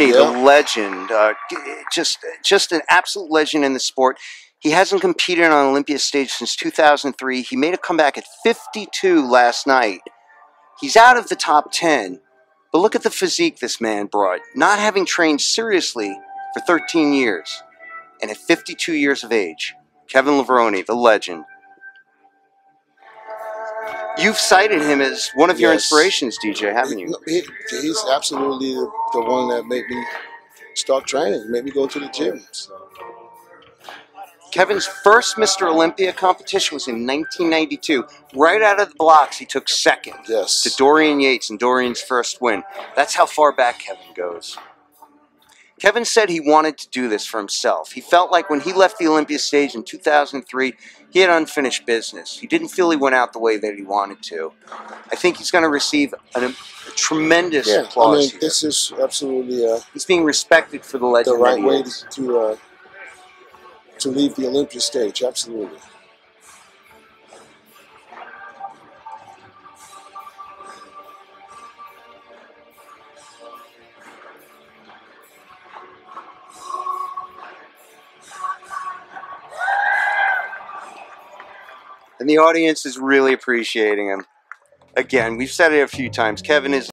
Levrone, Yeah. the legend, uh, just just an absolute legend in the sport. He hasn't competed on Olympia stage since 2003. He made a comeback at 52 last night. He's out of the top 10, but look at the physique this man brought. Not having trained seriously for 13 years, and at 52 years of age, Kevin Levrone, the legend. You've cited him as one of your inspirations, DJ, haven't you? No, he, he's absolutely the, the one that made me start training, made me go to the gym. So, Kevin's first Mr. Olympia competition was in 1992. Right out of the blocks, he took second yes. to Dorian Yates in Dorian's first win. That's how far back Kevin goes. Kevin said he wanted to do this for himself. He felt like when he left the Olympia stage in 2003, he had unfinished business. He didn't feel he went out the way that he wanted to. I think he's going to receive an, a tremendous yeah, I mean, here. this is absolutely uh, he's being respected for the legend the right way to to, uh, to leave the Olympia stage. Absolutely. And the audience is really appreciating him. Again, we've said it a few times. Kevin is